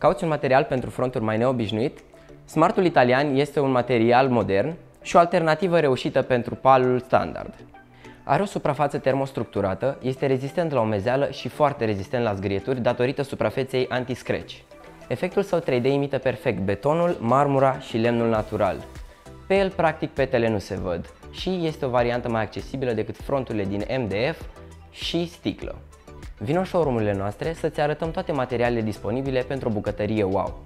Cauți un material pentru fronturi mai neobișnuit? Smartul italian este un material modern și o alternativă reușită pentru palul standard. Are o suprafață termostructurată, este rezistent la umezeală și foarte rezistent la zgrieturi datorită suprafeței anti-scratch. Efectul său 3D imită perfect betonul, marmura și lemnul natural. Pe el, practic, petele nu se văd și este o variantă mai accesibilă decât fronturile din MDF și sticlă. Vino în showroom noastre să-ți arătăm toate materialele disponibile pentru o bucătărie wow!